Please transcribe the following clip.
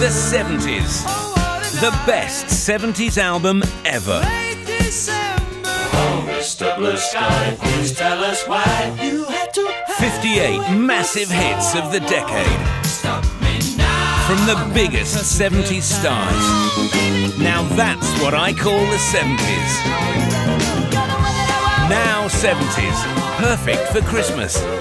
The 70s. The best 70s album ever. Oh, Mr. Blue Sky, please tell us why you had to 58 massive hits of the decade. From the biggest 70s stars. Now that's what I call the 70s. Now 70s. Perfect for Christmas.